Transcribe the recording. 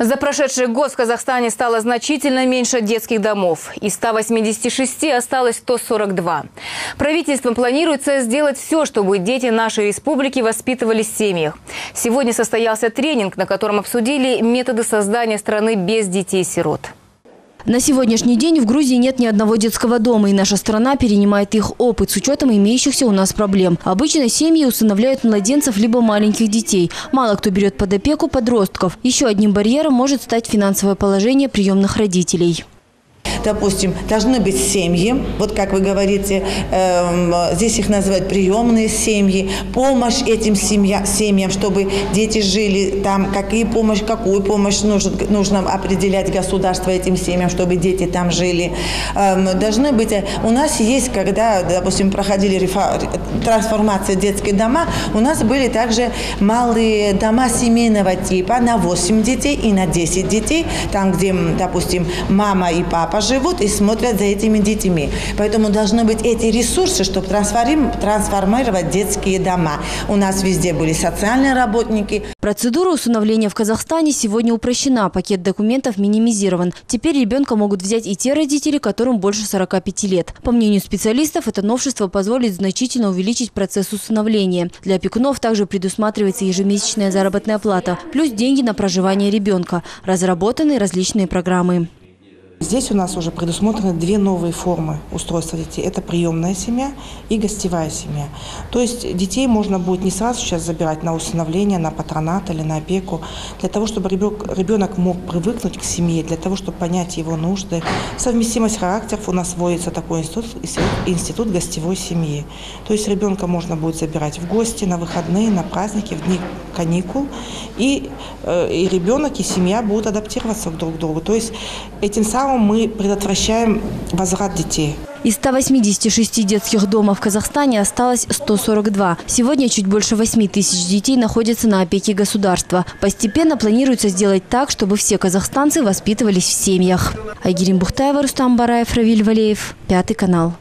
За прошедший год в Казахстане стало значительно меньше детских домов. Из 186 осталось 142. Правительством планируется сделать все, чтобы дети нашей республики воспитывались в семьях. Сегодня состоялся тренинг, на котором обсудили методы создания страны без детей-сирот. На сегодняшний день в Грузии нет ни одного детского дома, и наша страна перенимает их опыт с учетом имеющихся у нас проблем. Обычно семьи усыновляют младенцев либо маленьких детей. Мало кто берет под опеку подростков. Еще одним барьером может стать финансовое положение приемных родителей. Допустим, должны быть семьи, вот как вы говорите, э, здесь их называют приемные семьи, помощь этим семья, семьям, чтобы дети жили там, какие помощь, какую помощь нужно, нужно определять государство этим семьям, чтобы дети там жили. Э, должны быть, у нас есть, когда, допустим, проходили трансформация детские дома, у нас были также малые дома семейного типа на 8 детей и на 10 детей, там, где, допустим, мама и папа живут и смотрят за этими детьми. Поэтому должны быть эти ресурсы, чтобы трансформировать детские дома. У нас везде были социальные работники. Процедура усыновления в Казахстане сегодня упрощена. Пакет документов минимизирован. Теперь ребенка могут взять и те родители, которым больше 45 лет. По мнению специалистов, это новшество позволит значительно увеличить процесс усыновления. Для опекунов также предусматривается ежемесячная заработная плата, плюс деньги на проживание ребенка. Разработаны различные программы. Здесь у нас уже предусмотрены две новые формы устройства детей. Это приемная семья и гостевая семья. То есть детей можно будет не сразу сейчас забирать на усыновление, на патронат или на опеку, для того, чтобы ребенок мог привыкнуть к семье, для того, чтобы понять его нужды. Совместимость характеров у нас вводится такой институт, институт гостевой семьи. То есть ребенка можно будет забирать в гости, на выходные, на праздники, в дни каникул. И, э, и ребенок, и семья будут адаптироваться друг к другу. То есть этим самым мы предотвращаем возврат детей. Из 186 детских домов в Казахстане осталось 142. Сегодня чуть больше 8 тысяч детей находятся на опеке государства. Постепенно планируется сделать так, чтобы все казахстанцы воспитывались в семьях. Айгерим Бухтаева, Рустам Бараев, Равиль Валеев. Пятый канал.